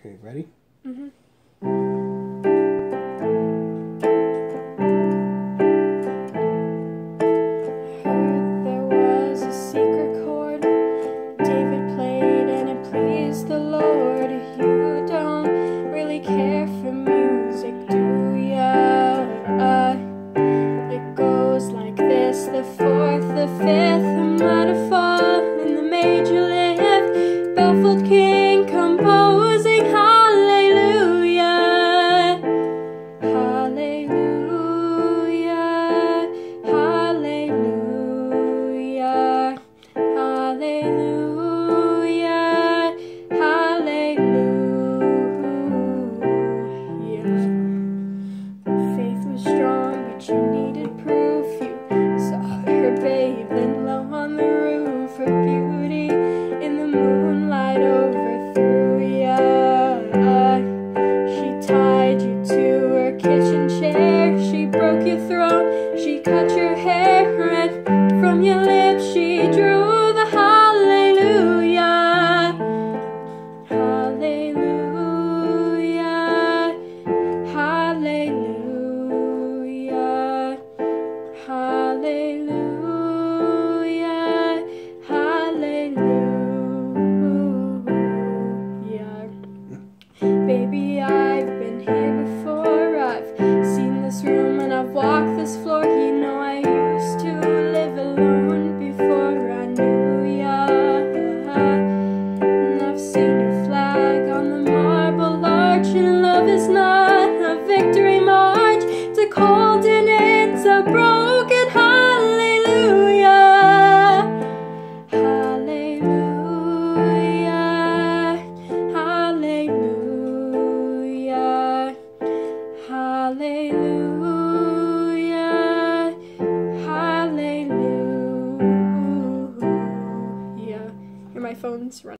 Okay, ready? Mm-hmm. the Lord, you don't really care for music, do ya? Uh, it goes like this, the fourth, the fifth, the metaphor. your throne. She cut your hair red. from your lips she drew the hallelujah. Hallelujah. Hallelujah. Hallelujah. Hallelujah. Baby. walk this floor. iPhones run